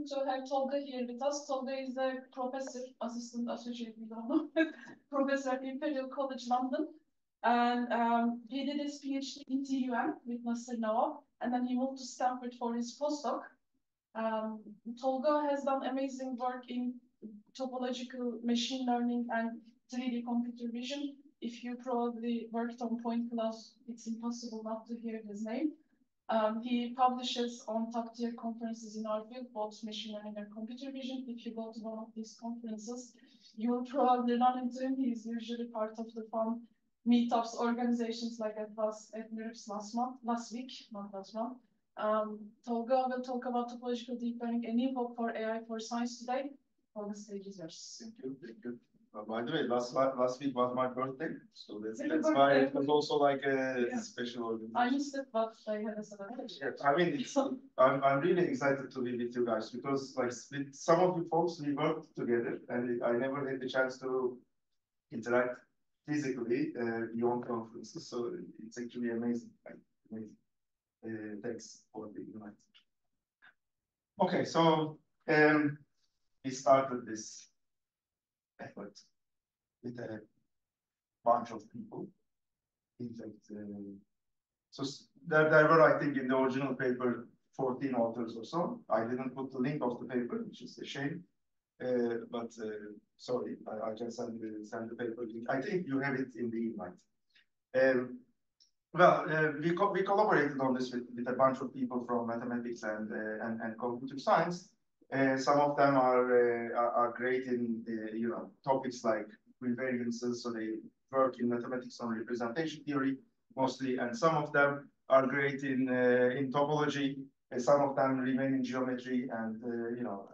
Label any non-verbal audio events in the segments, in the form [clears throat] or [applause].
happy to have Tolga here with us. Tolga is a professor, assistant associate, we know, [laughs] professor at Imperial College London. And um, he did his PhD in TUM with Nassir Navab, and then he moved to Stanford for his postdoc. Um, Tolga has done amazing work in topological machine learning and 3D computer vision. If you probably worked on point clouds, it's impossible not to hear his name. Um, he publishes on top tier conferences in our field, both machine learning and computer vision. If you go to one of these conferences, you will probably run into him. He's usually part of the fun meetups, organizations like at was at NeurIPS last month, last week, not last month. Um, Tolga will talk about topological deep learning and new hope for AI for science today. All the stage is yours. Thank you. Thank you. Uh, by the way, last last week was my birthday, so that's that's why it was also like a yeah. special. I missed it, but I had a celebration. I mean, it's, I'm I'm really excited to be with you guys because like with some of you folks we worked together, and I never had the chance to interact physically uh, beyond conferences. So it's actually amazing. amazing. Uh, thanks for the invite. Okay, so um, we started this effort with a bunch of people. In fact, uh, so there, there were, I think, in the original paper, 14 authors or so. I didn't put the link of the paper, which is a shame. Uh, but uh, sorry, I, I can send the, send the paper link. I think you have it in the invite. Um, well, uh, we, co we collaborated on this with, with a bunch of people from mathematics and, uh, and, and computer science. Uh, some of them are, uh, are, great in, you know, topics like invariances, so they work in mathematics on representation theory mostly, and some of them are great in, in topology, and some of them remain in geometry and, you know,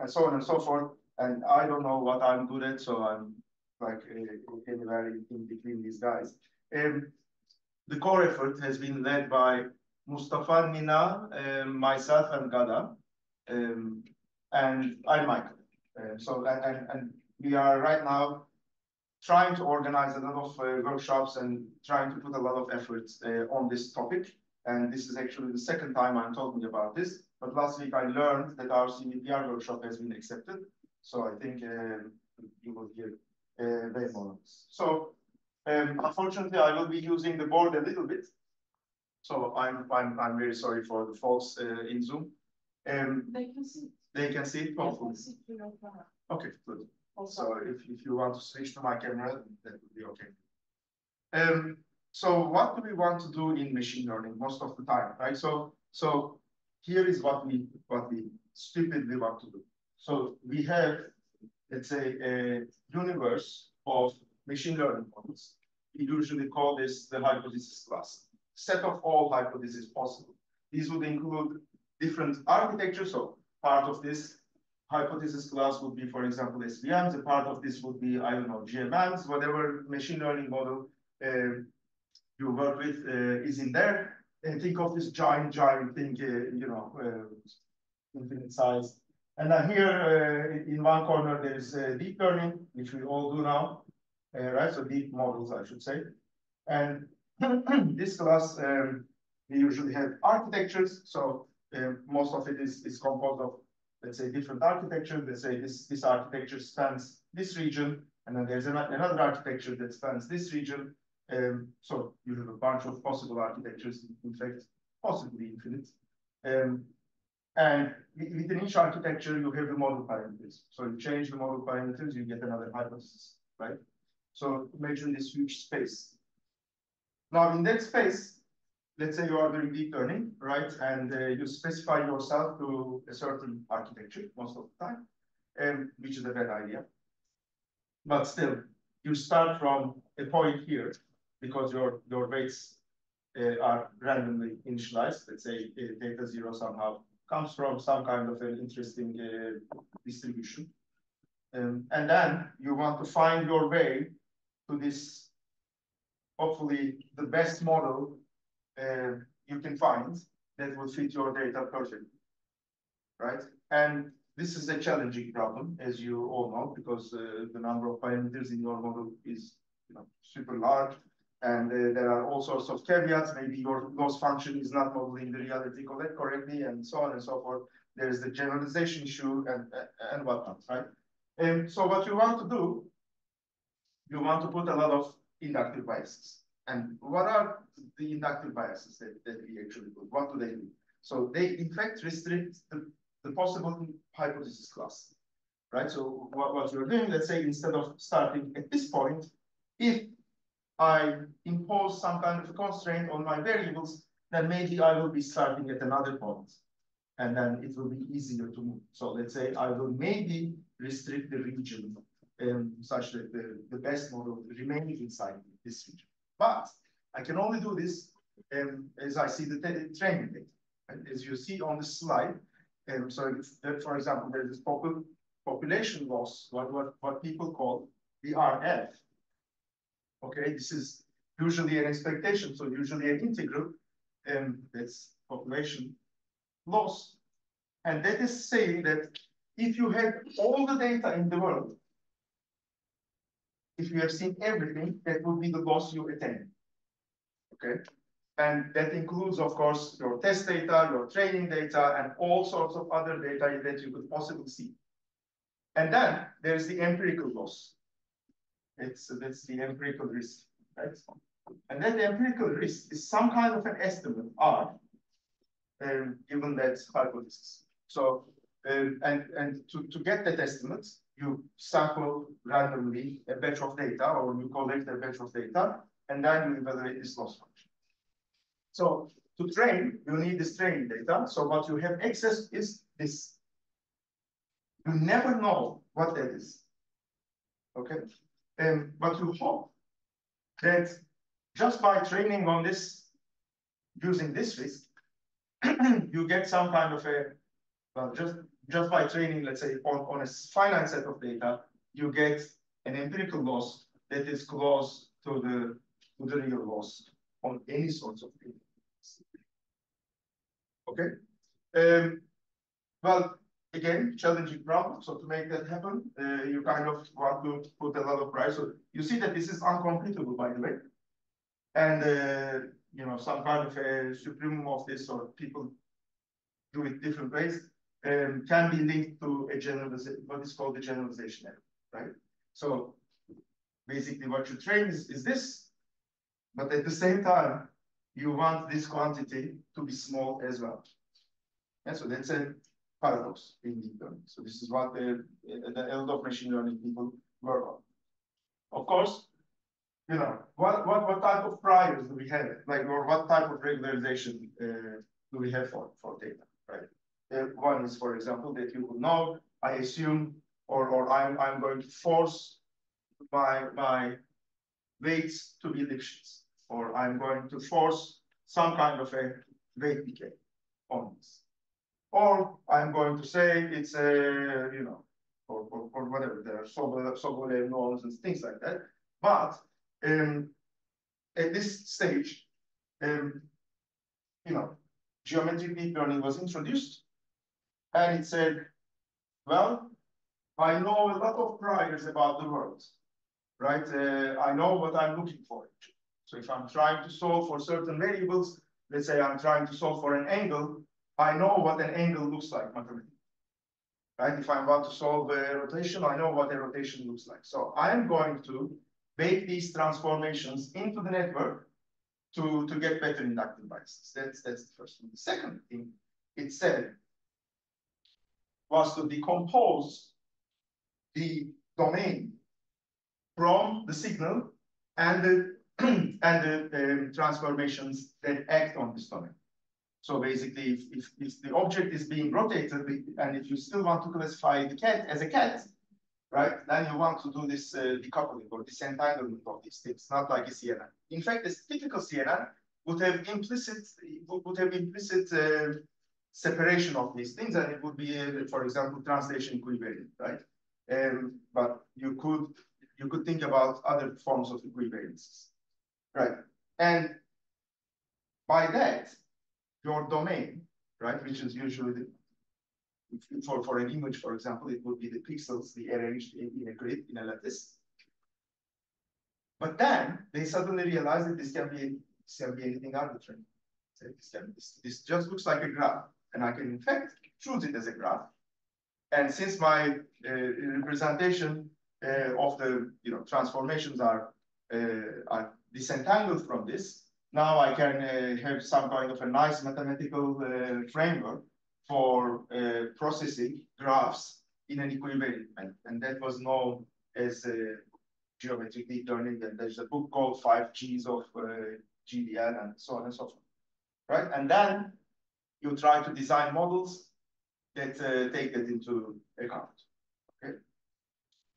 and so on and so forth. And I don't know what I'm good at, so I'm like uh, anywhere in, in, between these guys. Um, the core effort has been led by Mustafa, Nina, um, myself, and Ghada, um, and I'm Michael. Uh, so, and, and we are right now trying to organize a lot of uh, workshops and trying to put a lot of effort uh, on this topic. And this is actually the second time I'm talking about this. But last week I learned that our CVPR workshop has been accepted. So I think uh, you will hear uh, very more. So um, unfortunately, I will be using the board a little bit. So I'm I'm I'm very sorry for the folks uh, in Zoom. Um, they can see. They can see it. Hopefully. Okay, good. So if if you want to switch to my camera, that would be okay. Um, so what do we want to do in machine learning most of the time, right? So so here is what we what we stupidly want to do. So we have, let's say, a universe of machine learning models. We usually call this the hypothesis class. Set of all hypotheses possible. These would include different architectures. So part of this hypothesis class would be, for example, SVMs. A part of this would be, I don't know, GMMs, whatever machine learning model uh, you work with uh, is in there and think of this giant, giant thing, uh, you know, uh, infinite size. And then here uh, in one corner, there is deep learning, which we all do now, right? So deep models, I should say. And [clears throat] this class, um, we usually have architectures. So most of it is, is composed of, let's say, different architectures. Let's say this, this architecture spans this region, and then there's another architecture that spans this region. Um, so you have a bunch of possible architectures, in fact, possibly infinite. Um, and within each architecture, you have the model parameters. So you change the model parameters, you get another hypothesis, right? So imagine this huge space. Now in that space, let's say you are doing deep learning, right? And uh, you specify yourself to a certain architecture most of the time, um, which is a bad idea. But still, you start from a point here because your, your weights uh, are randomly initialized. Let's say uh, data zero somehow comes from some kind of an interesting uh, distribution. Um, and then you want to find your way to this, hopefully the best model uh, you can find that will fit your data perfectly, right? And this is a challenging problem, as you all know, because uh, the number of parameters in your model is you know, super large. And uh, there are all sorts of caveats. Maybe your loss function is not modeling the reality correctly and so on and so forth. there's the generalization issue and, and whatnot, right? And so what you want to do, you want to put a lot of inductive biases. And what are the inductive biases that, that we actually put? What do they do? So they in fact restrict the, the possible hypothesis class, right? So what, what you're doing, let's say instead of starting at this point, if I impose some kind of a constraint on my variables, then maybe I will be starting at another point and then it will be easier to move. So let's say I will maybe restrict the region um, such that the, the best model remains inside this region. But I can only do this um, as I see the training data. And as you see on the slide, um, so if, for example, there's this popul population loss, what, what, what people call the RF. Okay, this is usually an expectation, so usually an integral, and um, that's population loss. And that is saying that if you have all the data in the world, if you have seen everything, that would be the loss you attain. Okay. And that includes, of course, your test data, your training data, and all sorts of other data that you could possibly see. And then there's the empirical loss. It's that's the empirical risk, right? And then the empirical risk is some kind of an estimate, R, um, given that hypothesis. So, um, and, and to, to get that estimate, you sample randomly a batch of data or you collect a batch of data, and then you evaluate this loss function. So to train, you need this training data. So what you have access is this. You never know what that is. Okay. And but you hope that just by training on this, using this risk, [clears throat] you get some kind of a, well, just, just by training, let's say, on, on a finite set of data, you get an empirical loss that is close to the, to the real loss on any sorts of data. Okay. Um, well, again, challenging problem. So to make that happen, uh, you kind of want to put a lot of price. So you see that this is uncomputable, by the way. And uh, you know, some kind of a supremum of this, or people do it different ways, um, can be linked to a generalization, what is called the generalization error, right? So basically what you train is, is this, but at the same time, you want this quantity to be small as well. And so that's a paradox in deep learning. So this is what the, the of machine learning people work on. Of course, you know, what, what, what type of priors do we have? Like, or what type of regularization uh, do we have for, for data, right? Uh, one is, for example, that you would know, I assume, or, or I'm, I'm going to force my, my weights to be Lipschitz, or I'm going to force some kind of a weight decay on this. Or I'm going to say it's a, you know, or, or, or whatever, there are Sobolev norms and things like that. But um, at this stage, um, you know, geometric deep learning was introduced, and it said, well, I know a lot of priors about the world, right? Uh, I know what I'm looking for. So if I'm trying to solve for certain variables, let's say I'm trying to solve for an angle, I know what an angle looks like mathematically. Right? If I want to solve a rotation, I know what a rotation looks like. So I'm going to bake these transformations into the network to, to get better inductive biases. That's, that's the first thing. The second thing it said was to decompose the domain from the signal and the [clears throat] and the um, transformations that act on this domain. So basically, if, if, if, the object is being rotated, and if you still want to classify the cat as a cat, right? Then you want to do this uh, decoupling or disentanglement of these things, not like a CNN. In fact, this typical CNN would have implicit would have implicit uh, separation of these things, and it would be, uh, for example, translation equivariant, right? Um, but you could you could think about other forms of equivariances, right? And by that, your domain, right, which is usually the for, for an image, for example, it would be the pixels, the arranged in, in a grid, in a lattice. But then they suddenly realize that this can be, this can be anything arbitrary. This, can, this, this just looks like a graph. And I can, in fact, choose it as a graph. And since my uh, representation uh, of the you know transformations are uh, are disentangled from this, now I can uh, have some kind of a nice mathematical uh, framework for processing graphs in an equivariant manner. And that was known as geometric deep learning. And there's a book called Five G's of GDL and so on and so forth. Right? And then you try to design models that uh, take that into account. Okay.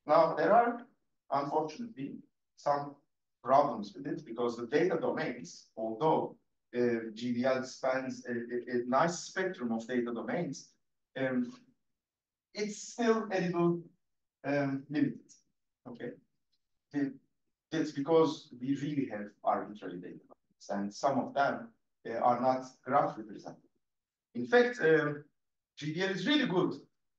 Now there are unfortunately some problems with it because the data domains, although uh, GDL spans a, a, a, nice spectrum of data domains, um, it's still a little um, limited. Okay, it, it's because we really have arbitrary data domains, and some of them uh, are not graph representative. In fact, um, GDL is really good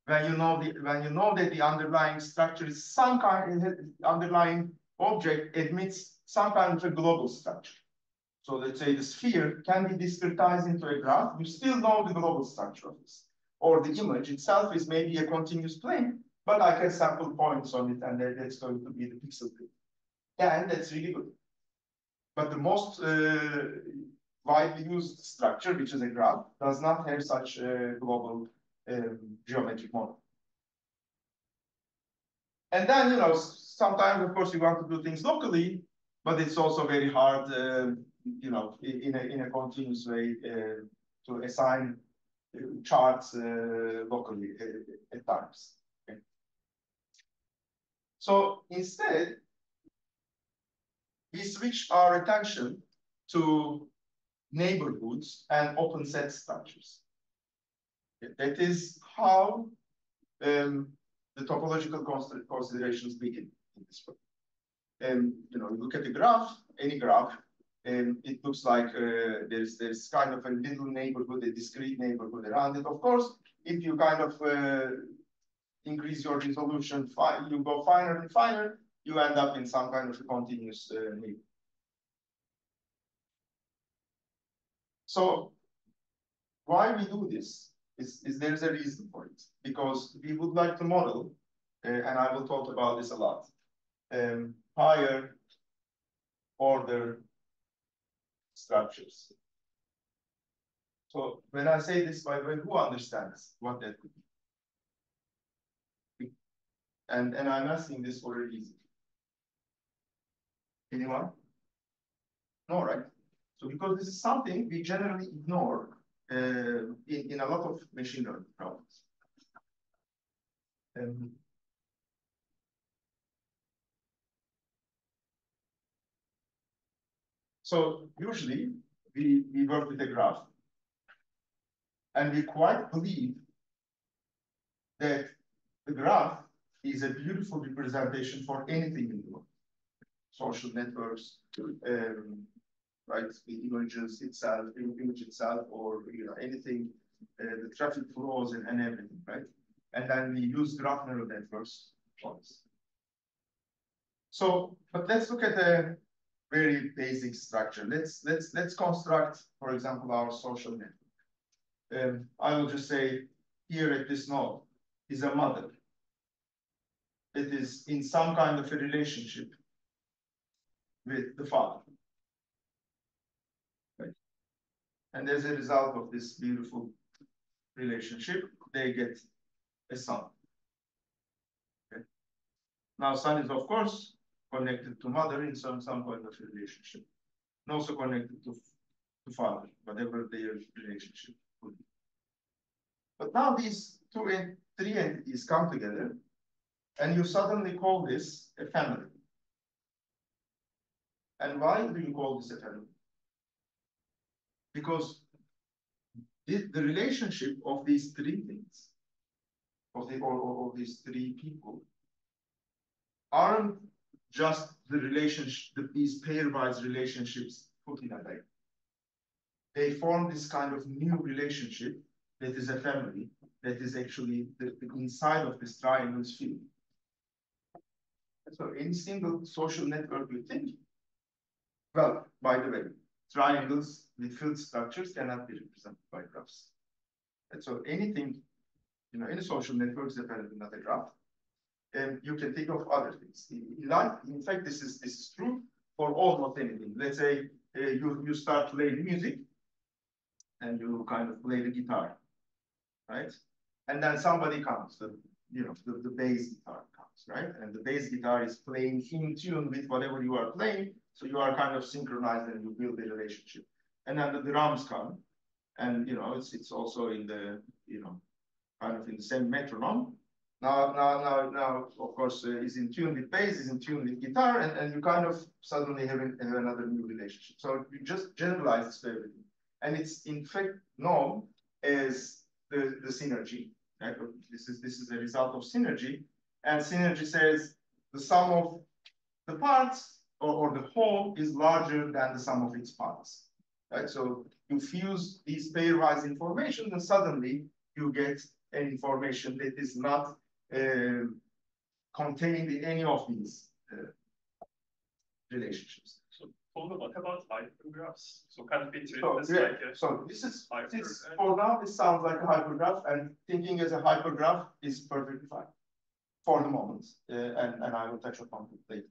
when you know the when you know that the underlying structure is some kind of underlying object admits some kind of a global structure. So let's say the sphere can be discretized into a graph. You still know the global structure of this. Or the image itself is maybe a continuous plane, but I can sample points on it, and that's going to be the pixel grid. And that's really good. But the most uh, widely used structure, which is a graph, does not have such a global um, geometric model. And then, you know, sometimes, of course, you want to do things locally, but it's also very hard, uh, you know, in a, in a continuous way uh, to assign uh, charts uh, locally at, at times. So instead, we switch our attention to neighborhoods and open set structures. That is how um, the topological considerations begin in this way. And you know, you look at the graph, any graph, and it looks like uh, there's there's kind of a little neighborhood, a discrete neighborhood around it. Of course, if you kind of uh, increase your resolution, you go finer and finer, you end up in some kind of a continuous uh, neighborhood. So why we do this is, is there's a reason for it. Because we would like to model, uh, and I will talk about this a lot, um, higher order structures. So when I say this, by the way, who understands what that could be? And, and I'm asking this for a reason. Anyone? No, right? So because this is something we generally ignore uh, in, in a lot of machine learning problems. Um, so usually we, we work with a graph and we quite believe that the graph is a beautiful representation for anything in the world. Social networks, um, right? The images itself, image itself, or you know, anything, uh, the traffic flows and, and everything, right? And then we use graph neural networks for this. So, but let's look at a very basic structure. Let's let's let's construct, for example, our social network. Um, I will just say here at this node is a mother. It is in some kind of a relationship with the father. And as a result of this beautiful relationship, they get a son. Okay. Now, son is, of course, connected to mother in some, some kind of relationship, and also connected to, to father, whatever their relationship would be. But now these two and three entities come together, and you suddenly call this a family. And why do you call this a family? Because the, the relationship of these three things, of, the, of these three people, aren't just the relationship, these pairwise relationships put in a bag. They form this kind of new relationship that is a family, that is actually the, the inside of this triangle field. So any single social network you think, well, by the way, triangles with field structures cannot be represented by graphs. And so anything, you know, any social network is apparently not a graph. And you can think of other things. In life, in fact, this is this is true for almost anything. Let's say uh, you you start playing music, and you kind of play the guitar, right? And then somebody comes, the you know the, the bass guitar comes, right? And the bass guitar is playing in tune with whatever you are playing, so you are kind of synchronized and you build a relationship. And then the drums come, and you know it's it's also in the you know kind of in the same metronome. Now, now, now, now, of course, uh, is in tune with bass, is in tune with guitar, and, and you kind of suddenly have, have another new relationship. So you just generalize this everything. And it's in fact known as the, the synergy. Right? This is this is a result of synergy. And synergy says the sum of the parts or, or the whole is larger than the sum of its parts. Right? So you fuse these pairwise information, and suddenly you get an information that is not uh, contained in any of these uh, relationships. So, what about hypergraphs? So kind of be treated So, yeah, like so this is, this, for now, this sounds like a hypergraph, and thinking as a hypergraph is perfectly fine for the moment, uh, and, and I will touch upon it later.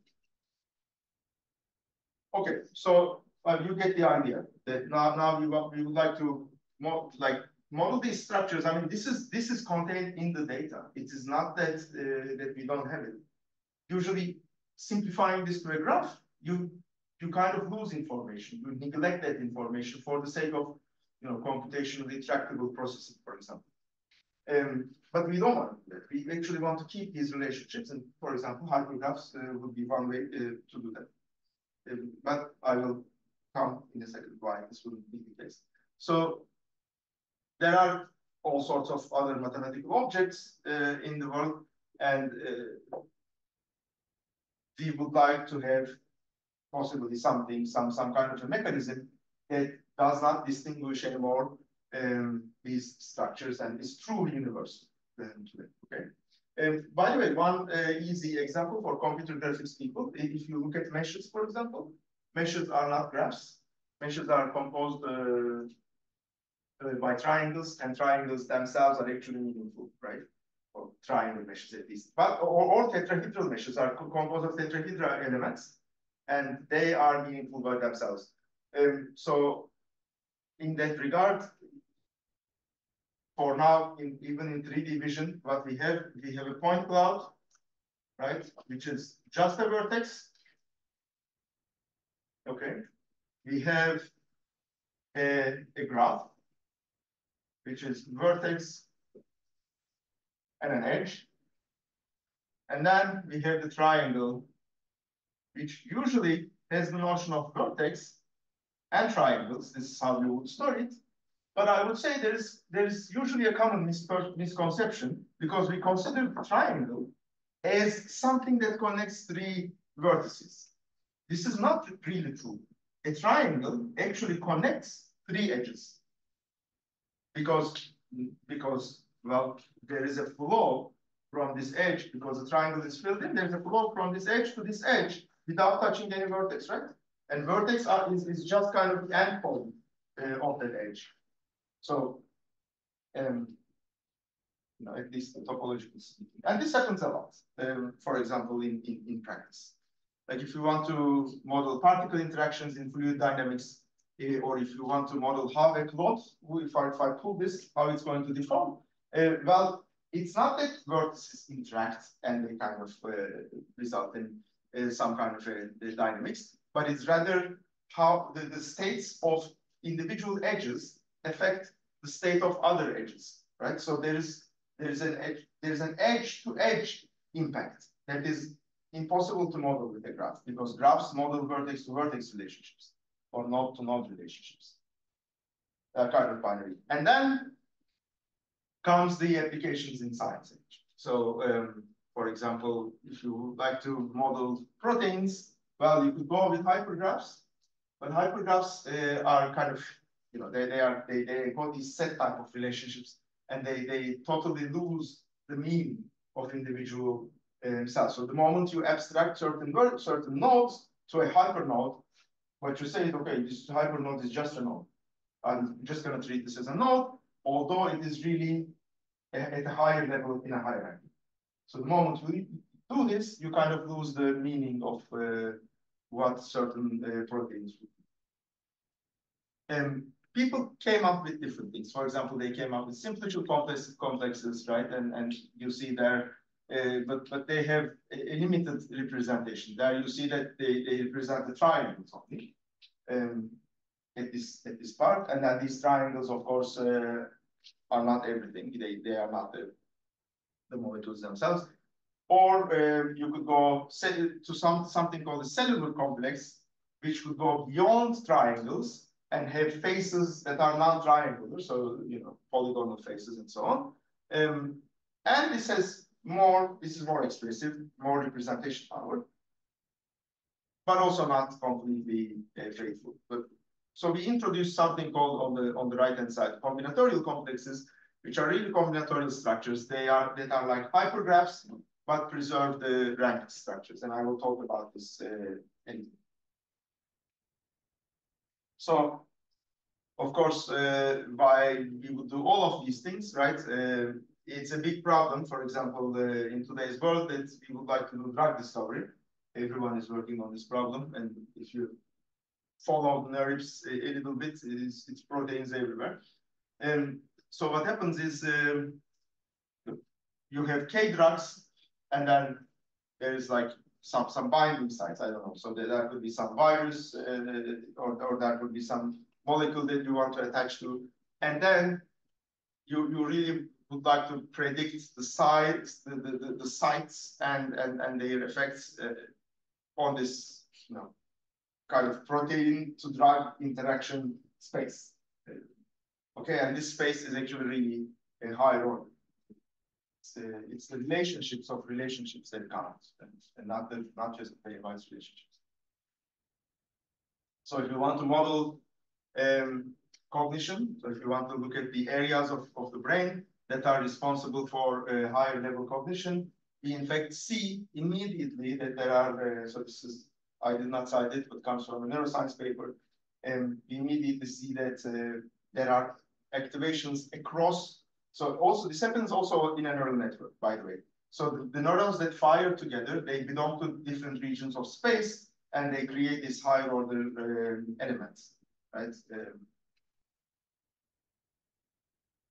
Okay, so uh, you get the idea that now, now we, we would like to mo like model these structures. I mean, this is this is contained in the data. It is not that uh, that we don't have it. Usually, simplifying this to a graph, you you kind of lose information. You neglect that information for the sake of you know computationally tractable processing, for example. Um, but we don't want that. We actually want to keep these relationships, and for example, hypergraphs uh, would be one way uh, to do that. Um, but I will come in a second why this wouldn't be the case. So there are all sorts of other mathematical objects uh, in the world, and uh, we would like to have possibly something, some some kind of a mechanism that does not distinguish anymore um, these structures and is truly universal. Okay. Um, by the way, one uh, easy example for computer graphics people, if you look at meshes, for example, meshes are not graphs. Meshes are composed uh, uh, by triangles, and triangles themselves are actually meaningful, right? Or triangle meshes at least. But or tetrahedral meshes are composed of tetrahedral elements, and they are meaningful by themselves. Um, so in that regard, for now, in, even in 3D vision, what we have, we have a point cloud, right? Which is just a vertex. Okay. We have a, a graph, which is vertex and an edge. And then we have the triangle, which usually has the notion of vertex and triangles. This is how you would store it. But I would say there is there is usually a common misconception because we consider the triangle as something that connects three vertices. This is not really true. A triangle actually connects three edges because because well there is a flow from this edge because the triangle is filled in. There's a flow from this edge to this edge without touching any vertex, right? And vertex are, is, is just kind of the endpoint uh, of that edge. So, um, you know, at least topologically speaking. And this happens a lot, um, for example, in, in, in practice. Like if you want to model particle interactions in fluid dynamics, uh, or if you want to model how a cloth, if I, if I pull this, how it's going to deform, uh, well, it's not that vertices interact and they kind of uh, result in some kind of dynamics, but it's rather how the, the states of individual edges affect the state of other edges, right? So there is there is an edge there is an edge to edge impact that is impossible to model with a graph because graphs model vertex to vertex relationships or node to node relationships. They're kind of binary. And then comes the applications in science. So, um, for example, if you would like to model proteins, well, you could go with hypergraphs, but hypergraphs uh, are kind of, you know, they, they are they they got these set type of relationships, and they they totally lose the meaning of individual um, cells. So the moment you abstract certain certain nodes to a hypernode, what you say is okay, this hypernode is just a node. I'm just going to treat this as a node, although it is really at a higher level in a hierarchy. So the moment we do this, you kind of lose the meaning of uh, what certain uh, proteins would be. And people came up with different things. For example, they came up with simplicial complex, complexes, right? And, and you see there, uh, but, but they have a, limited representation. There you see that they, they represent the triangles only um, at, this, at this part. And then these triangles, of course, uh, are not everything. They, they are not the, the molecules themselves. Or uh, you could go to some, something called the cellular complex, which would go beyond triangles and have faces that are non-triangular, so you know polygonal faces and so on. Um, and this has more, this is more expressive, more representation power, but also not completely uh, faithful. But so we introduced something called on the on the right hand side combinatorial complexes, which are really combinatorial structures. They are that are like hypergraphs but preserve the ranked structures. And I will talk about this uh, in. So, of course, uh, why we would do all of these things, right? Uh, it's a big problem, for example, uh, in today's world that we would like to do drug discovery. Everyone is working on this problem. And if you follow the nerves a, a little bit, it's, it's, proteins everywhere. And so what happens is um, you have K drugs and then there is like some some binding sites. I don't know. So there, there could be some virus, uh, or or that could be some molecule that you want to attach to, and then you you really would like to predict the sites, the the, the, the sites, and and and their effects uh, on this, you know, kind of protein to drug interaction space. Okay, and this space is actually really a high order it's, uh, it's the relationships of relationships that count, and, and not the not just the pairwise relationships. So if you want to model um, cognition, so if you want to look at the areas of, of the brain that are responsible for uh, higher level cognition, we in fact see immediately that there are, uh, so this is, I did not cite it, but comes from a neuroscience paper, and we immediately see that uh, there are activations across so also this happens also in a neural network, by the way. So the, the neurons that fire together, they belong to different regions of space and they create these higher order uh, elements, right? Um,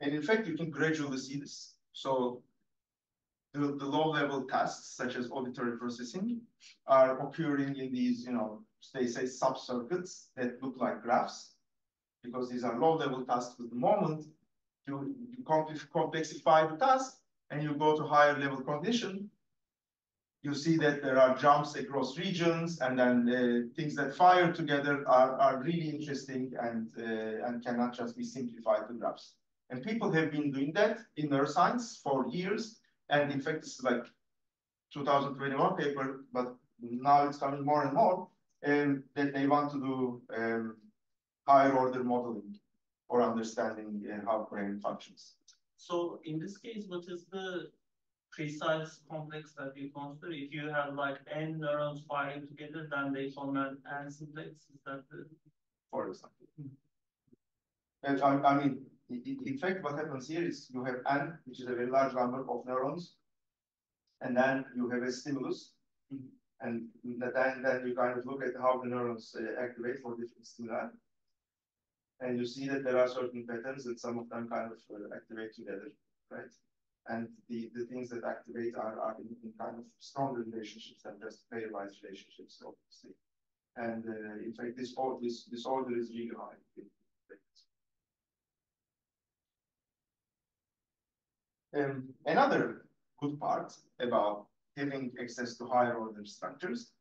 and in fact, you can gradually see this. So the, the low level tasks, such as auditory processing, are occurring in these, you know, they say sub-circuits that look like graphs, because these are low level tasks at the moment, you, you complexify the task and you go to higher level cognition, you see that there are jumps across regions and then uh, things that fire together are, are really interesting and, uh, and cannot just be simplified to graphs. And people have been doing that in neuroscience for years. And in fact, it's like 2021 paper, but now it's coming more and more, and that they want to do um, higher order modeling for understanding uh, how brain functions. So in this case, what is the precise complex that you consider? If you have like n neurons firing together, then they form an n simplex. Is that the... For example. And I, I mean, in fact, what happens here is you have n, which is a very large number of neurons, and then you have a stimulus, and then, then you kind of look at how the neurons uh, activate for different stimuli. And you see that there are certain patterns and some of them kind of uh, activate together, right? And the, the things that activate are, are in, in kind of stronger relationships than just pairwise relationships, obviously. And uh, in fact, this, this, this order is really high. Um, another good part about having access to higher order structures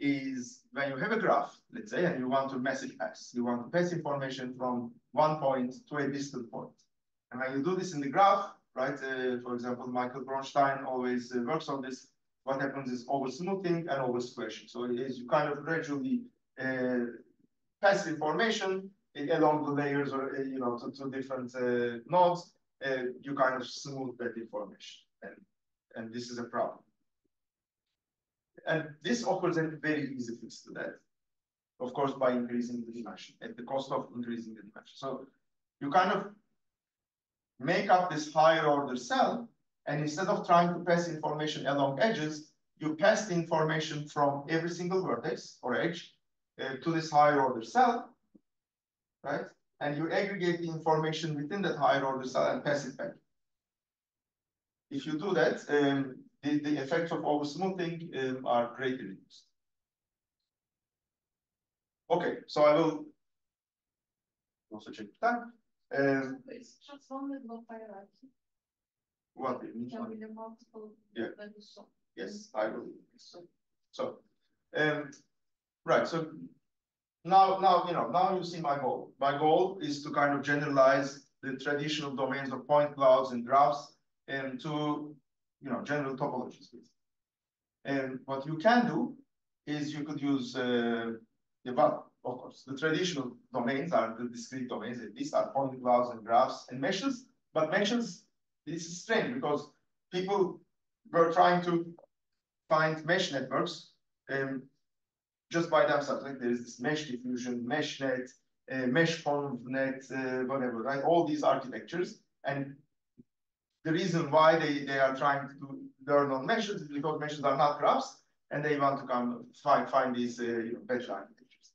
is when you have a graph, let's say, and you want to message pass, you want to pass information from one point to a distant point. And when you do this in the graph, right, uh, for example, Michael Bronstein always uh, works on this, what happens is over smoothing and over squashing. So it is you kind of gradually uh, pass information along the layers or, uh, you know, to, to different uh, nodes, uh, you kind of smooth that information. And, and this is a problem. And this offers a very easy fix to that. Of course, by increasing the dimension at the cost of increasing the dimension. So you kind of make up this higher order cell, and instead of trying to pass information along edges, you pass the information from every single vertex or edge uh, to this higher order cell, right? And you aggregate the information within that higher order cell and pass it back. If you do that, um, the, the effects of oversmoothing um, are greatly reduced. Okay, so I will also check the time. Um, It's just one level hierarchy. what do you mean? Can be multiple Yeah. Yes, I will. So, so, um, right, so now, now, you know, now you see my goal. My goal is to kind of generalize the traditional domains of point clouds and graphs and to, you know, general topologies. And what you can do is you could use, uh, the, well, of course, the traditional domains are the discrete domains. These are point clouds and graphs and meshes. But meshes, this is strange because people were trying to find mesh networks um, just by themselves. Like there is this mesh diffusion, meshnet, uh, mesh convnet, uh, whatever, right? All these architectures. And the reason why they, they are trying to learn on meshes is because meshes are not graphs and they want to come find, find these uh, you know, better architectures.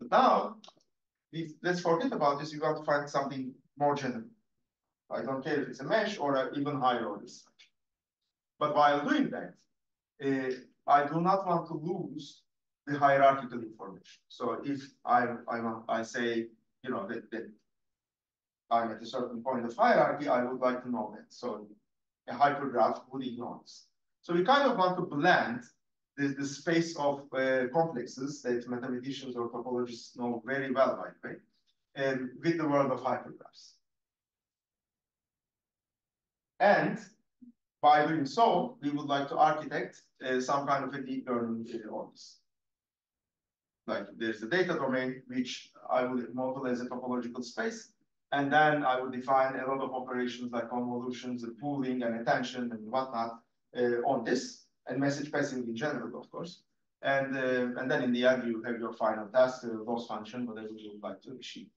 But now, let's forget about this. You want to find something more general. I don't care if it's a mesh or an even higher order. But while doing that, uh, I do not want to lose the hierarchical information. So if I I want I say you know that, that I'm at a certain point of hierarchy, I would like to know that. So a hypergraph would ignore this. So we kind of want to blend the, the space of uh, complexes that mathematicians or topologists know very well, by the way, and with the world of hypergraphs. And by doing so, we would like to architect uh, some kind of a deep learning uh, on this. Like there's the data domain, which I would model as a topological space. And then I would define a lot of operations like convolutions and pooling and attention and whatnot uh, on this and message passing in general, of course. And, uh, and then in the end, you have your final task, uh, loss function, whatever you would like to achieve.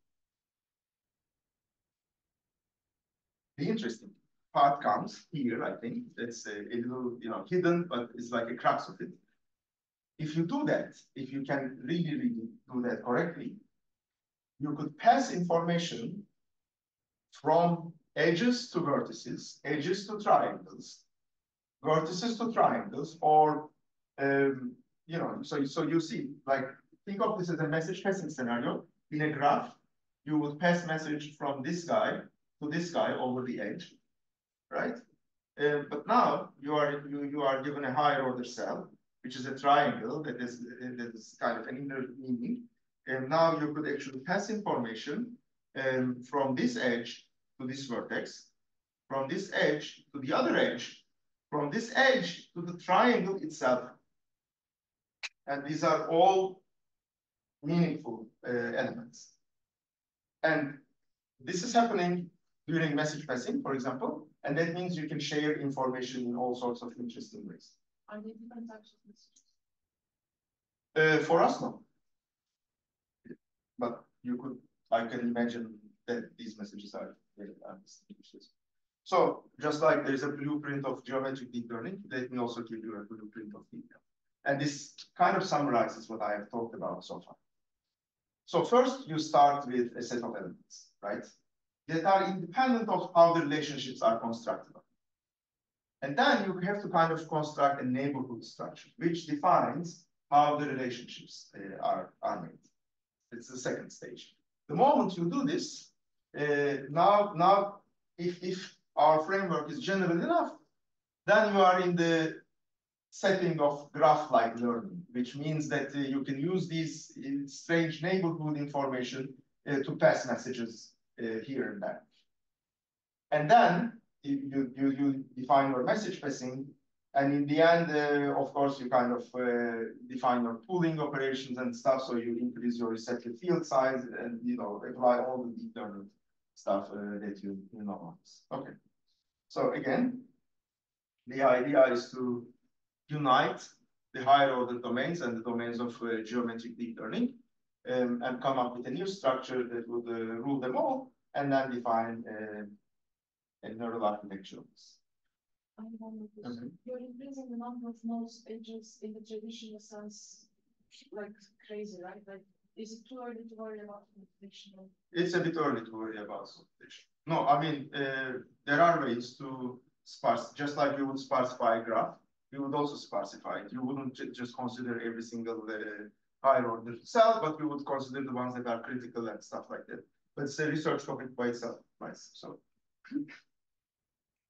The interesting part comes here, I think. It's a, a little, you know, hidden, but it's like a crux of it. If you do that, if you can really, really do that correctly, you could pass information from edges to vertices, edges to triangles, vertices to triangles, or, um, you know, so, so you see, like, think of this as a message passing scenario. In a graph, you would pass message from this guy to this guy over the edge right? Uh, but now you are you you are given a higher order cell, which is a triangle that is that is kind of an inner meaning, and now you could actually pass information um, from this edge to this vertex, from this edge to the other edge, from this edge to the triangle itself, and these are all meaningful uh, elements, and this is happening during message passing, for example, and that means you can share information in all sorts of interesting ways. Are they different types of messages? Uh, for us, no. But you could, I can imagine that these messages are very. So just like there's a blueprint of geometric deep learning, let me also give you a blueprint of deep learning. And this kind of summarizes what I have talked about so far. So first you start with a set of elements, right? that are independent of how the relationships are constructed. And then you have to kind of construct a neighborhood structure, which defines how the relationships uh, are, are made. It's the second stage. The moment you do this, uh, now, now if, if our framework is general enough, then you are in the setting of graph-like learning, which means that uh, you can use these uh, strange neighborhood information uh, to pass messages uh, here and there. And then you, you, you define your message passing. And in the end, uh, of course, you kind of uh, define your pooling operations and stuff. So you increase your receptive field size and, you know, apply all the deep learning stuff uh, that you, you know. Okay. So again, the idea is to unite the higher order domains and the domains of uh, geometric deep learning um, and come up with a new structure that would uh, rule them all and then define uh, a neural architecture of this. I wonder, Mhm. you're increasing the number of nodes edges in the traditional sense, like crazy, right? Like, is it too early to worry about traditional? It's a bit early to worry about sortation. No, I mean, uh, there are ways to sparse, just like you would sparsify a graph, you would also sparsify it. You wouldn't just consider every single uh, higher order cell, but you would consider the ones that are critical and stuff like that. But it's a research topic by itself, nice. So,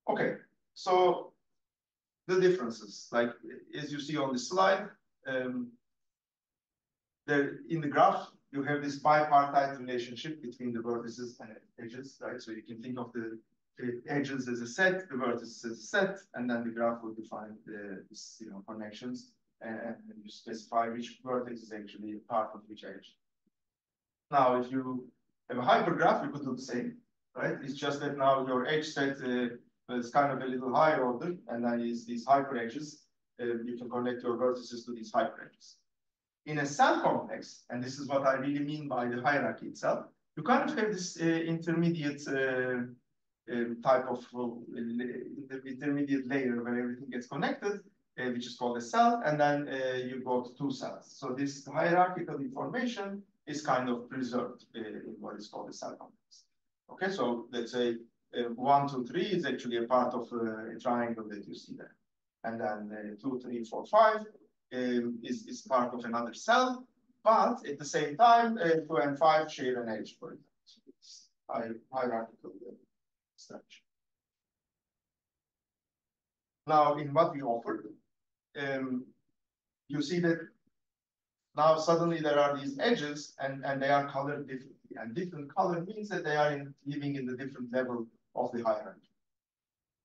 okay, so the differences, like as you see on the slide, um, there in the graph, you have this bipartite relationship between the vertices and edges, right? So you can think of the, edges as a set, the vertices as a set, and then the graph will define the you know connections, and, and you specify which vertex is actually a part of which edge. Now, if you have a hypergraph, you could do the same, right? It's just that now your edge set uh, is kind of a little higher order, and then is these hyper edges. Uh, you can connect your vertices to these hyper edges in a cell complex, and this is what I really mean by the hierarchy itself, you kind of have this uh, intermediate uh, um, type of uh, intermediate layer where everything gets connected, uh, which is called a cell, and then uh, you go to two cells. So this hierarchical information is kind of preserved in what is called a cell complex. Okay, so let's say uh, one, two, three is actually a part of uh, a triangle that you see there. And then uh, two, three, four, five um, is, is part of another cell, but at the same time, uh, 2 and 5 share an edge, for example. It's hierarchical uh, structure. Now, in what we offer, um, you see that now suddenly there are these edges and, and they are colored differently. And different color means that they are in, living in the different level of the hierarchy.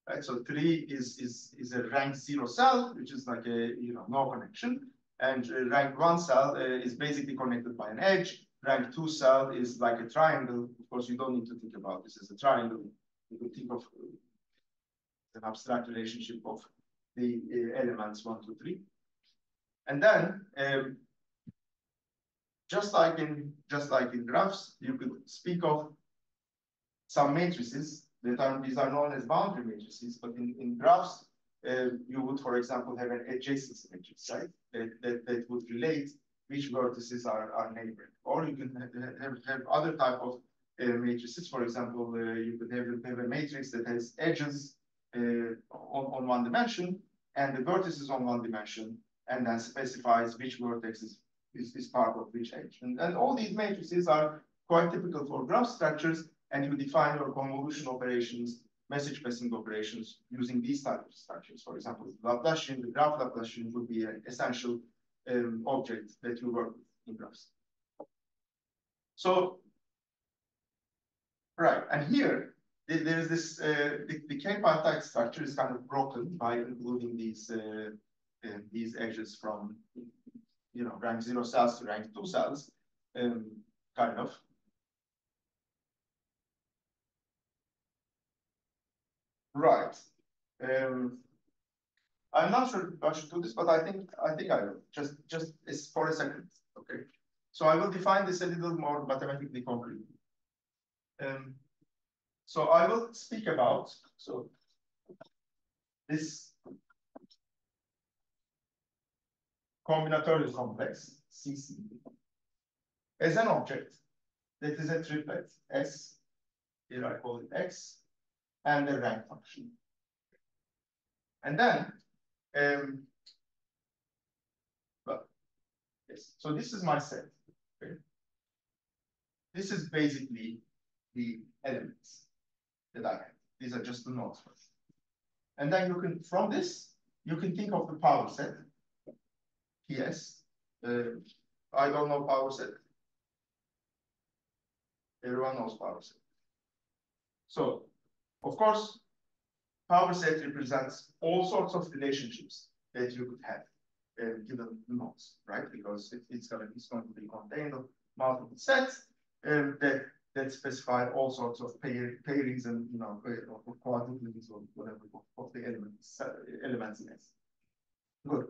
Right, so three is is is a rank zero cell, which is like a you know no connection, and uh, rank one cell uh, is basically connected by an edge. Rank two cell is like a triangle. Of course, you don't need to think about this as a triangle. You could think of an abstract relationship of the uh, elements one, two, three, and then um, just like in just like in graphs, you could speak of some matrices are, these are known as boundary matrices, but in, in graphs, uh, you would, for example, have an adjacency matrix, right? That, that, that would relate which vertices are, are neighboring. Or you can have, have, have other type of uh, matrices. For example, uh, you could have, have a matrix that has edges uh, on, on one dimension and the vertices on one dimension, and then specifies which vertex is, is, is part of which edge. And, and all these matrices are quite typical for graph structures, and you define your convolution operations, message passing operations using these type of structures. For example, Laplacian, the graph Laplacian would be an essential um, object that you work with in graphs. So, right, and here there is this, uh, the, the k-partite structure is kind of broken by including these uh, uh, these edges from, you know, rank zero cells to rank two cells, um, kind of. Right. Um, I'm not sure I should do this, but I think I think I will. Just just it's for a second. Okay. So I will define this a little more mathematically concrete. Um, so I will speak about so this combinatorial complex CC as an object that is a triplet S, here I call it X, and the rank function. And then, um, well, yes, so this is my set. Okay? This is basically the elements that I have. These are just the nodes. And then you can, from this, you can think of the power set, PS. Uh, I don't know power set. Everyone knows power set. So of course, power set represents all sorts of relationships that you could have uh, given nodes, right? Because it, it's going to it's going to be contained of multiple sets um, that that specify all sorts of pair, pairings and you know or quadruplets or whatever of the elements uh, elements in S. Good.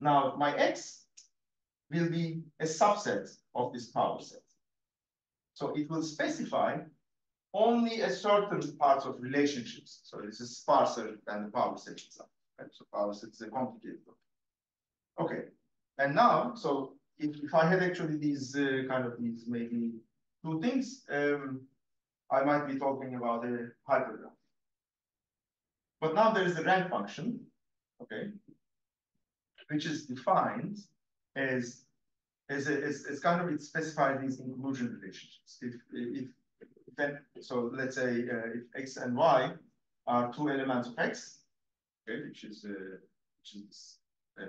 Now my X will be a subset of this power set. So it will specify only a certain part of relationships. So this is sparser than the power set itself. Right? So power set is a complicated Okay, and now, so if, if I had actually these uh, kind of these maybe two things, um, I might be talking about a hypergraph. But now there is a rank function, okay, which is defined as as, a, as, as kind of it specifies these inclusion relationships. If if then so let's say uh, if x and y are two elements of x, okay, which is uh, which is a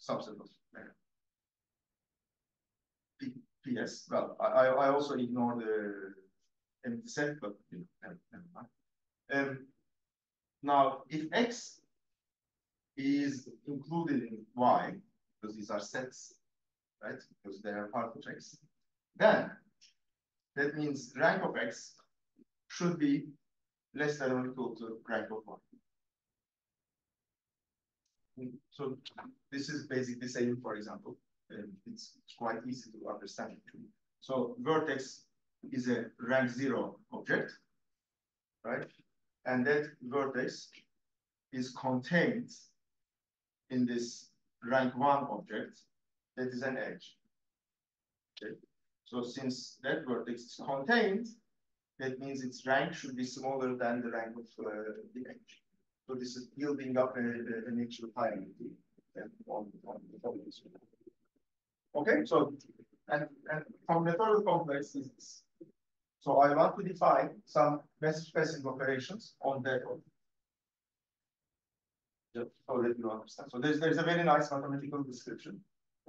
subset of uh, P, PS. Well, I I also ignore the empty set, but you know, never mind. Um, now, if x is included in y, because these are sets, right? Because they are part of x, then that means rank of x should be less than or equal to rank of y. So this is basically saying, for example, it's, it's quite easy to understand. So vertex is a rank zero object, right? And that vertex is contained in this rank one object that is an edge. Okay. So since that vertex is contained, that means its rank should be smaller than the rank of uh, the edge. So this is building up a, a, an actual hierarchy on, on the Okay, so and, and combinatorial complex is this. So I want to define some message passing operations on that. Just so that you understand. So there's there's a very nice mathematical description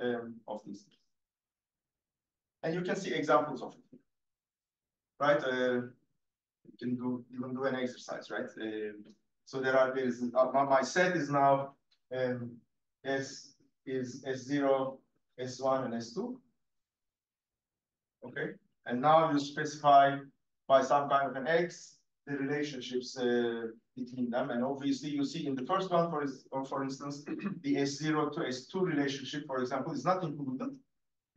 um, of these. And you can see examples of it. Right? Uh, you can do even do an exercise, right? Uh, so there are there is uh, my set is now um, S is S0, S1, and S2. Okay, and now you specify by some kind of an X the relationships uh, between them. And obviously you see in the first one, for, or for instance, [clears throat] the S0 to S2 relationship, for example, is not included.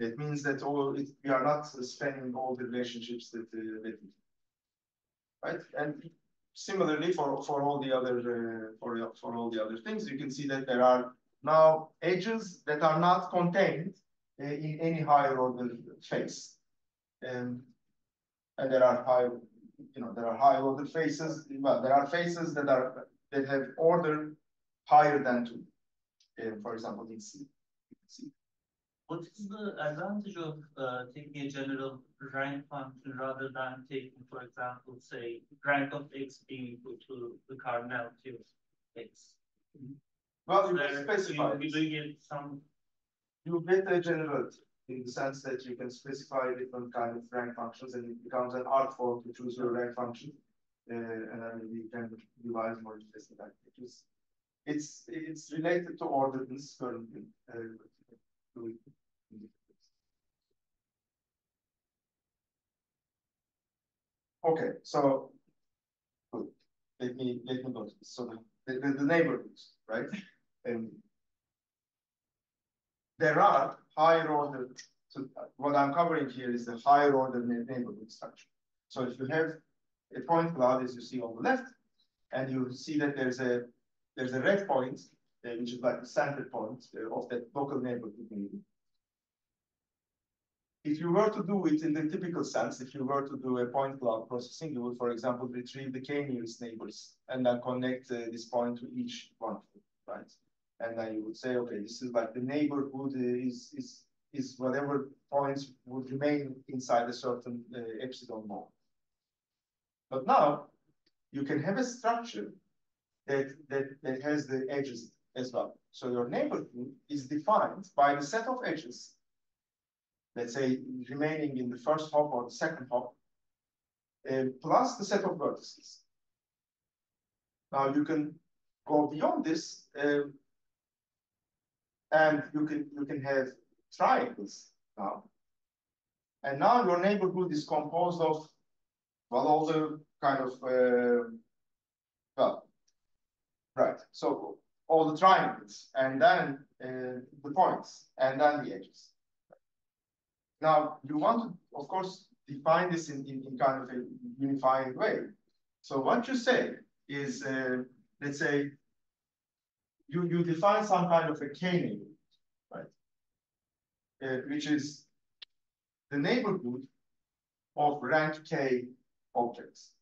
That means that all it, we are not spanning all the relationships that, uh, that right? And similarly for, for all the other uh, for, for all the other things, you can see that there are now edges that are not contained uh, in any higher order face. Um, and there are high, you know, there are high order faces. Well, there are faces that are that have order higher than two. Uh, for example, in C. What is the advantage of uh, taking a general rank function rather than taking, for example, say rank of x being equal to the cardinality of x? Well, you can specify. You, you get some. You get a generality in the sense that you can specify different kind of rank functions and it becomes an art form to choose your rank function. Uh, and then we can devise more interesting packages. It's it's related to orderance currently. Uh, okay, so let me let me go. So the, the, the neighborhoods, right? And there are higher order. So what I'm covering here is the higher order neighborhood structure. So if you have a point cloud, as you see on the left, and you see that there's a there's a red point, uh, which is like the center point uh, of that local neighborhood maybe. If you were to do it in the typical sense, if you were to do a point cloud processing, you would, for example, retrieve the k nearest neighbors and then connect uh, this point to each one of them, right? and then you would say, okay, this is like the neighborhood is is is whatever points would remain inside a certain uh, epsilon mode. But now you can have a structure that that that has the edges as well. So your neighborhood is defined by the set of edges, let's say remaining in the first hop or the second hop, uh, plus the set of vertices. Now you can go beyond this uh, and you can you can have triangles now. And now your neighborhood is composed of well all the kind of uh, well right. So all the triangles and then uh, the points and then the edges. Now you want to of course define this in, in, in kind of a unifying way. So what you say is, uh, let's say, you, you define some kind of a k neighborhood, right? Uh, which is the neighborhood of rank k objects.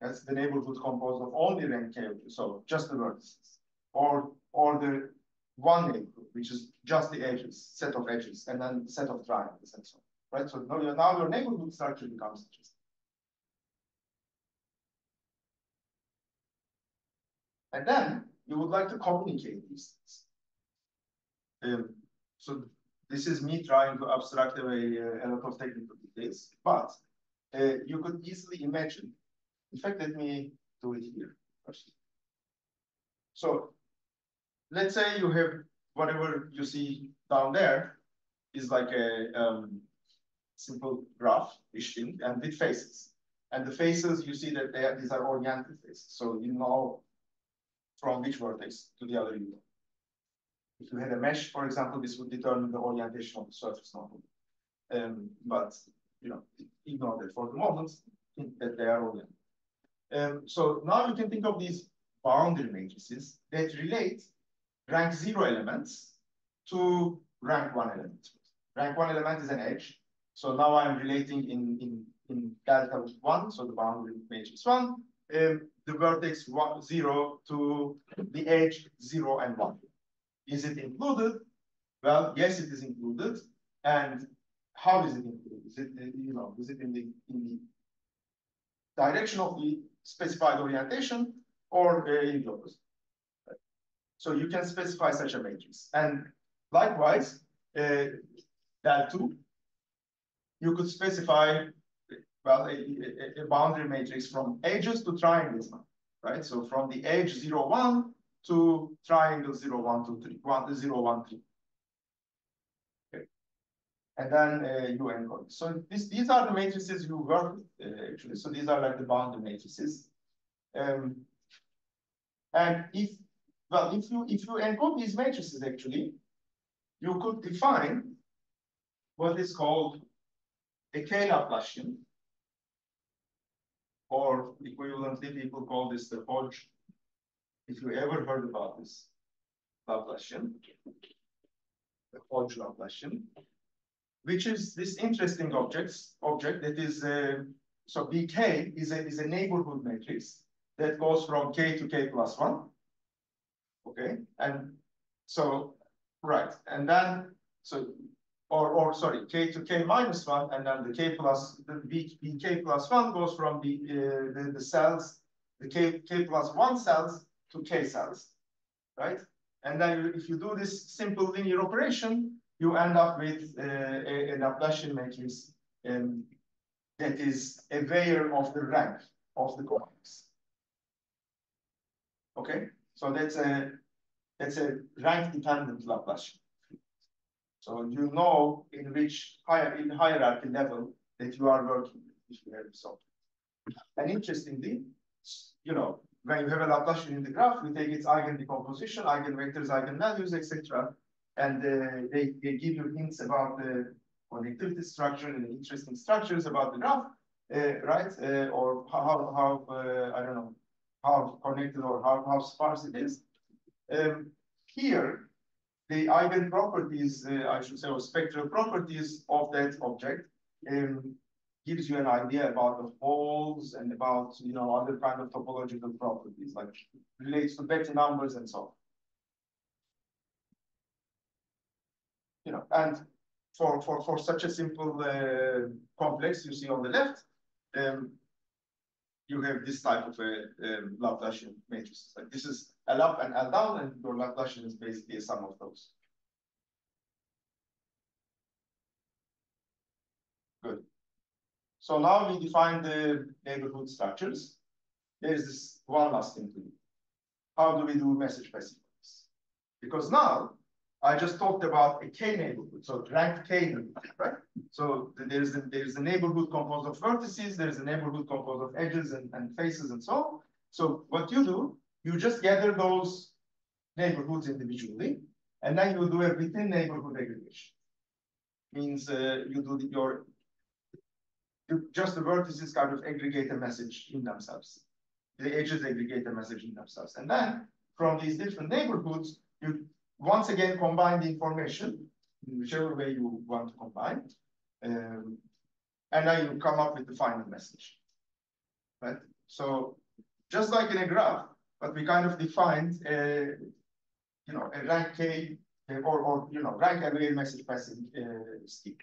That's the neighborhood composed of only rank k objects, so just the vertices. Or, or the one neighborhood, which is just the edges, set of edges, and then set of triangles and so on. Right? So now, now your neighborhood structure becomes interesting. And then you would like to communicate these things. Um, so this is me trying to abstract away uh, a lot of technical details, but uh, you could easily imagine. In fact, let me do it here. So let's say you have whatever you see down there is like a um, simple graph-ish thing and with faces. And the faces, you see that they are, these are oriented faces. So you know from which vertex to the other you go. If you had a mesh, for example, this would determine the orientation of the surface normally. Um, but you know, ignore that for the moment, that they are oriented. Um, so now you can think of these boundary matrices that relate rank zero elements to rank one element. Rank one element is an edge. So now I'm relating in, in, in delta one, so the boundary matrix one, um, the vertex one, zero to the edge zero and one. Is it included? Well, yes, it is included. And how is it included? Is it, you know, is it in the, in the direction of the specified orientation or uh, in the opposite? So you can specify such a matrix. And likewise, uh, that too, you could specify well, a, a, boundary matrix from edges to triangles, right? So from the edge 0, 1 to triangle 0, 1, 2, 3, 1, 0, 1, 3. Okay. And then uh, you encode. So this, these are the matrices you work with, uh, actually. So these are like the boundary matrices. Um, and if well, if you if you encode these matrices actually, you could define what is called a K-Laplacian, or equivalently people call this the Hodge. If you ever heard about this Laplacian, the Hodge Laplacian, which is this interesting objects object that is uh, so BK is a is a neighborhood matrix that goes from k to k plus one okay? And so, right, and then, so, or, or sorry, k to k minus one, and then the k plus, the b, bk plus one goes from the, uh, the, the cells, the k, k plus one cells to k cells, right? And then if you do this simple linear operation, you end up with uh, a, a Laplacian matrix um, that is aware of the rank of the complex. Okay, so that's a that's a rank-dependent Laplacian. So you know in which higher in hierarchy level that you are working if you have something. And interestingly, you know, when you have a Laplacian in the graph, we take its eigen decomposition, eigenvectors, eigenvalues, etc. And uh, they, they give you hints about the connectivity structure and interesting structures about the graph, uh, right? Uh, or how, how uh, I don't know, how connected or how, how sparse it is. Um, here, the eigen properties, uh, I should say, or spectral properties of that object um, gives you an idea about the folds and about, you know, other kind of topological properties, like relates to Betti numbers and so on. You know, and for, for, for such a simple uh, complex you see on the left, um, you have this type of a um, Laplacian matrix. Like this is L up and L down, and your Laplacian is basically a sum of those. Good. So now we define the neighborhood structures. There's this one last thing to do. How do we do message passing? Because now I just talked about a K neighborhood, so rank K neighborhood, right? So there's a, there's a neighborhood composed of vertices, there's a neighborhood composed of edges and, and faces and so on. So what you do, you just gather those neighborhoods individually, and then you do a within neighborhood aggregation. Means uh, you do the, your the- just the vertices kind of aggregate a message in themselves. The edges aggregate a message in themselves. And then from these different neighborhoods, you once again combine the information in whichever way you want to combine. Um, and then you come up with the final message. Right? So just like in a graph, but we kind of defined a, you know, a rank K or, or you know, rank array message passing uh, stick.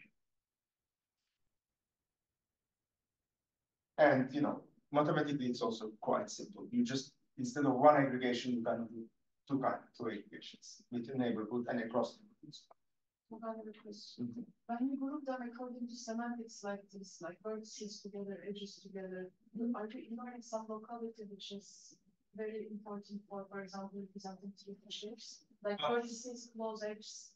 And you know, mathematically, it's also quite simple. You just instead of one aggregation, you can do two kind two aggregations within neighborhood and across neighborhoods. Another question. Mhm. When you group them according to semantics like this, like vertices together, edges together, are you ignoring some locality which is very important for, for example, representing three shapes? Like Uh. vertices, close edges,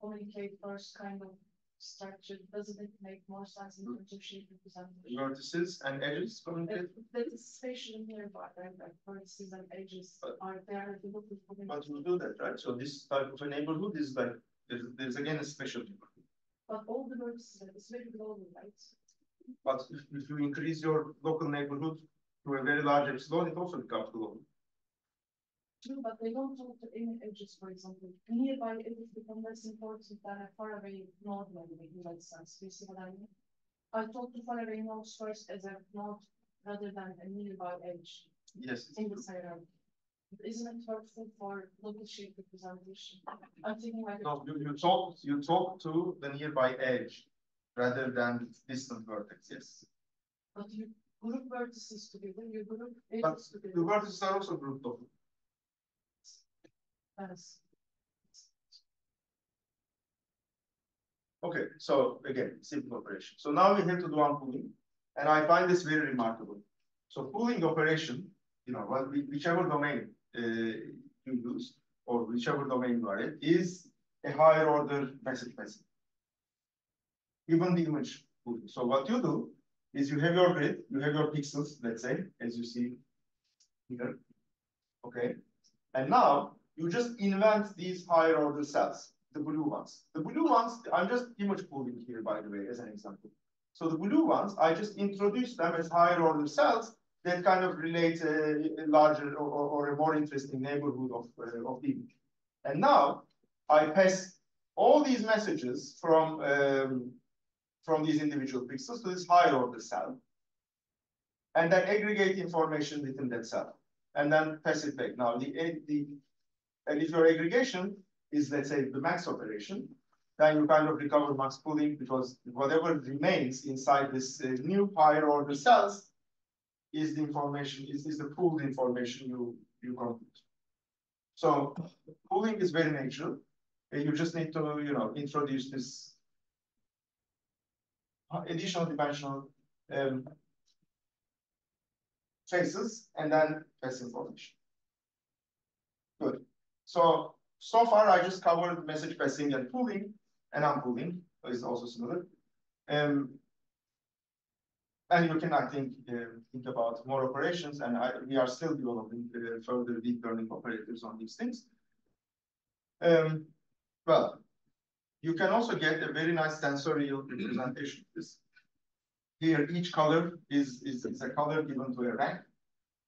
communicate first kind of structure, doesn't it make more sense in terms of shape representation? Vertices and edges communicate, That is spatially nearby, right, uh, like vertices and edges But- are there, the look is. but we do that, right? So this type of a neighborhood is like, there's, there's again a special neighborhood. But all the vertices, it's very global, right? But if, if you increase your local neighborhood to a very large epsilon, it also becomes global. True, but they don't talk to any edges, for example. Nearby edges become less important than a faraway node they in that sense. You see what I mean? I talk to faraway nodes first as a node rather than a nearby edge Yes. it's in this hierarchy. Isn't it helpful for local shape representation? I'm thinking like. No, you, you talk, you talk to the nearby edge rather than distant vertex, yes. But you group vertices together, you group But edges The vertices are also grouped. Yes. Okay, so again, simple operation. So now we have to do unpooling, and I find this very remarkable. So pooling operation, you know, whichever domain uh, you use, or whichever domain you are in, is a higher order message passing. Even the image pooling. So what you do is you have your grid, you have your pixels, let's say, as you see here. Okay, and now you just invent these higher order cells the blue ones. The blue ones, I'm just image pooling here, by the way, as an example. So the blue ones, I just introduce them as higher order cells that kind of relate a, a larger or, or, a more interesting neighborhood of, uh, of the image. And now I pass all these messages from, um, from these individual pixels to this higher order cell. And then aggregate information within that cell. And then pass it back. Now the, the, and if your aggregation is, let's say, the max operation, then you kind of recover max pooling because whatever remains inside this uh, new higher order cells is the information, is, is the pooled information you, you compute. So pooling is very natural. You just need to, you know, introduce this additional dimensional um, traces and then pass information. Good. So so far, I just covered message passing and pooling, and unpooling is also similar. Um, and you can, I think, uh, think about more operations, and I, we are still developing uh, further deep learning operators on these things. Um, well, you can also get a very nice tensorial representation. This here, each color is, is, is a color given to a rank.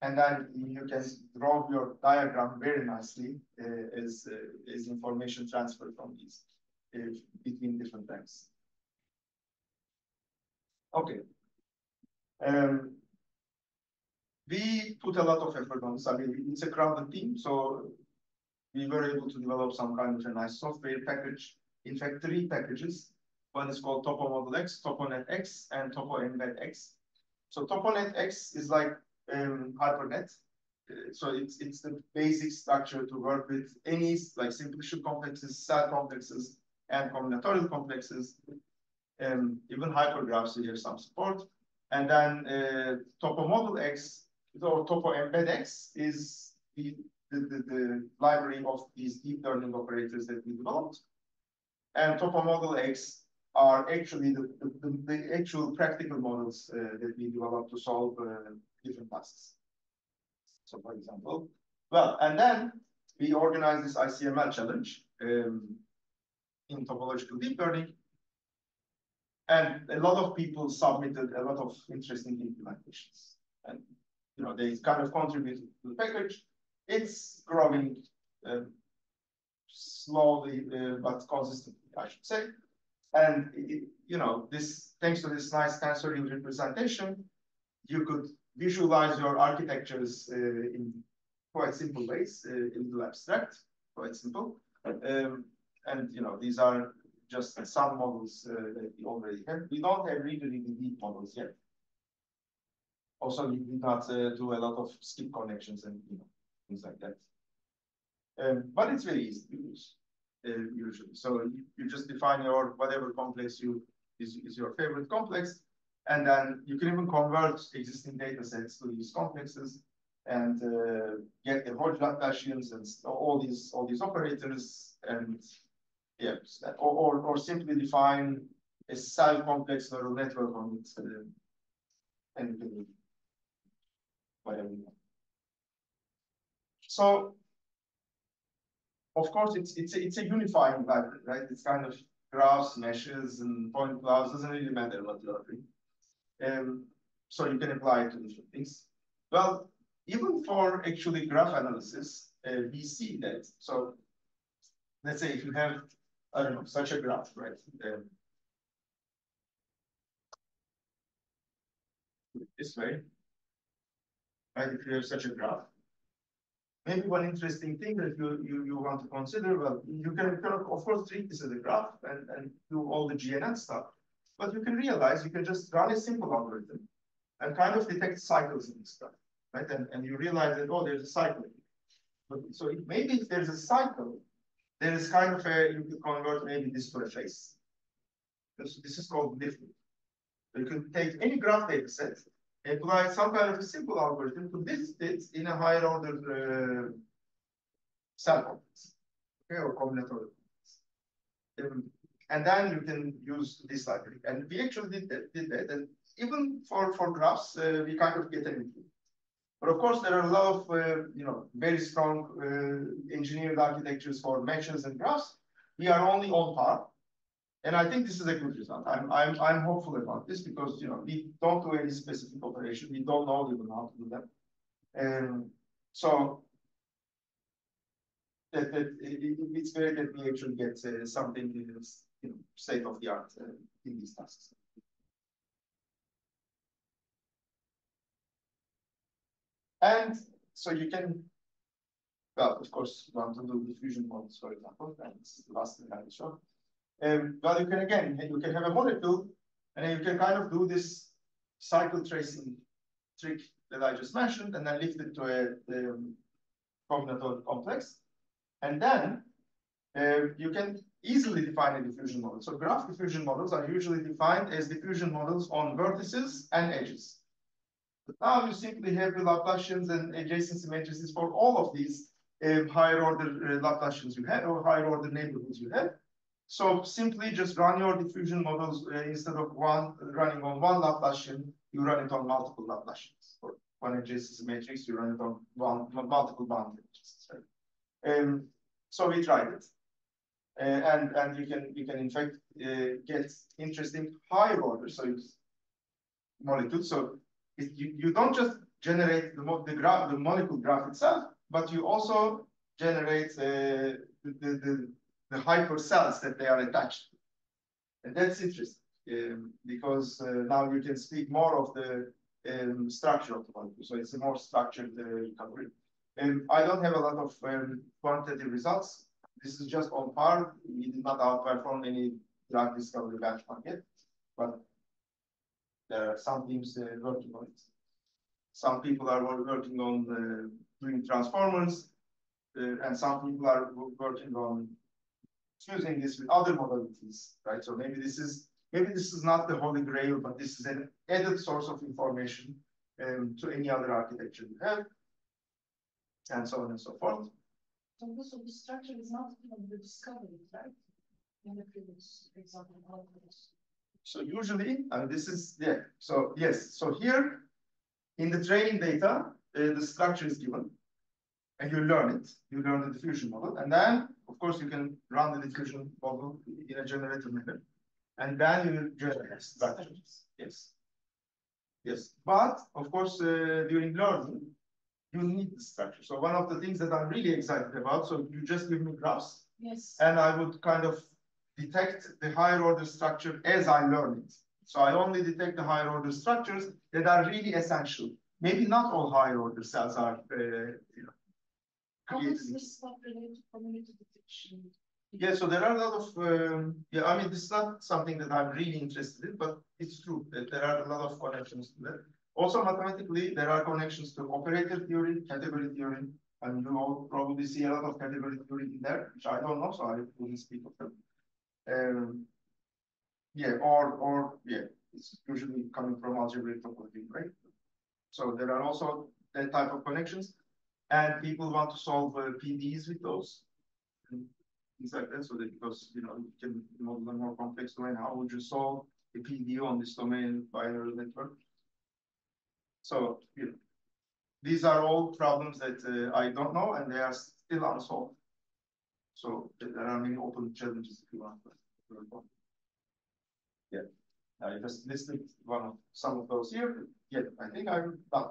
And then you can draw your diagram very nicely uh, as, uh, as information transfer from these uh, between different ranks. Okay. Um, we put a lot of effort on this. I mean, it's a crowded team, so we were able to develop some kind of a nice software package. In fact, three packages. One is called TopoModelX, TopoNet X, and TopoEmbedX. So TopoNetX is like um, HyperNet. Uh, so it's it's the basic structure to work with any like simplicial complexes, cell complexes, and combinatorial complexes. Um, even hypergraphs we have some support. And then uh, TopoModelX or TopoEmbedX is the, the, the, the library of these deep learning operators that we developed. And TopoModelX are actually the, the, the actual practical models uh, that we developed to solve uh, different tasks. So for example, well, and then we organized this ICML challenge um, in topological deep learning. and a lot of people submitted a lot of interesting implementations. And you know, they kind of contributed to the package. It's growing uh, slowly uh, but consistently, I should say. And it, you know, this thanks to this nice tensorial representation, you could visualize your architectures uh, in quite simple ways uh, in the abstract, quite simple. Um, and you know, these are just some models uh, that we already have. We don't have really, really deep models yet. Also, we did not do a lot of skip connections and you know things like that. Um, but it's very easy to use uh, usually. So you, you, just define your whatever complex you is, is your favorite complex, and then you can even convert existing data sets to these complexes and uh, get the Hodge Laplacians and all these all these operators and yeah, or, or, or simply define a cell-complex neural network on it uh, and whatever you want. So of course, it's it's a, it's a unifying library, right? It's kind of graphs, meshes, and point clouds. Doesn't really matter what you're doing. Um, so you can apply it to different things. Well, even for actually graph analysis, uh, we see that. So let's say if you have, I don't know, such a graph, right? Um, this way, right? If you have such a graph, maybe one interesting thing that you, you, you want to consider, well, you can, kind of, of course treat this as a graph and, and do all the GNN stuff, but you can realize you can just run a simple algorithm and kind of detect cycles in this graph, right? And, and you realize that, oh, there's a cycle. But, so maybe if there's a cycle, there is kind of a, you could convert maybe this to a face. This, this is called different. You can take any graph data set apply some kind of a simple algorithm to list it in a higher order uh, complex, okay, or combinatorial um, and then you can use this library. And we actually did that, did that. And even for, for graphs, uh, we kind of get an improvement. But of course, there are a lot of, uh, you know, very strong uh, engineered architectures for meshes and graphs. We are only on par and I think this is a good result. I'm I'm I'm hopeful about this because you know we don't do any specific operation. We don't know even how to do them. And so that, that it, it's great that we actually get uh, something you know, state of the art uh, in these tasks. And so you can, well, of course, you want to do diffusion models, for example, and it's the last thing I will show. Um, well, you can again, you can have a molecule, and then you can kind of do this cycle tracing trick that I just mentioned, and then lift it to a um, combinatorial complex. And then uh, you can easily define a diffusion model. So graph diffusion models are usually defined as diffusion models on vertices and edges. But now you simply have the Laplacians and adjacency matrices for all of these um, higher order uh, Laplacians you have or higher order neighborhoods you have. So simply just run your diffusion models uh, instead of one running on one Laplacian, you run it on multiple Laplacians. For one adjacency matrix, you run it on one multiple boundary matrices. Right? Um, so we tried it. Uh, and and you can you can in fact uh, get interesting higher order so molecules so it, you, you don't just generate the the graph the molecule graph itself but you also generate uh, the, the, the the hypercells that they are attached to. And that's interesting um, because uh, now you can speak more of the um, structure of the molecule. So it's a more structured uh, recovery. And I don't have a lot of um, quantitative results. This is just on par. We did not outperform any drug discovery benchmark yet, but there are some teams uh, working on it. Some people are working on uh, doing transformers, uh, and some people are working on fusing this with other modalities, right? So maybe this is maybe this is not the holy grail, but this is an added source of information um, to any other architecture you have, and so on and so forth. So most of the structure is not even the discovery, right? In the previous example. So usually, and this is yeah. So yes. So here, in the training data, uh, the structure is given, and you learn it. You learn the diffusion model, and then of course, you can run the diffusion model in a generator manner. and then you generate structures. Yes. Yes, but of course, uh, during learning, you need the structure. So one of the things that I'm really excited about, so you just give me graphs, Yes. and I would kind of detect the higher order structure as I learn it. So I only detect the higher order structures that are really essential. Maybe not all higher order cells are, uh, you know, How does this stuff relate to community detection? yeah, so there are a lot of, um, yeah, I mean, this is not something that I'm really interested in, but it's true that there are a lot of connections to that. Also, mathematically, there are connections to operator theory, category theory, and you all probably see a lot of category theory in there, which I don't know, so I wouldn't speak of them. Um, yeah, or, or, yeah, it's usually coming from algebraic topology, right? So there are also that type of connections, and people want to solve uh, PDEs with those. Things like that, so that because you know you can model a more complex domain, how would you solve a PDE on this domain binary network? So you know, these are all problems that uh, I don't know, and they are still unsolved. So there are many open challenges if you want. Yeah, I just listed one of some of those here. Yeah, I think I'm done.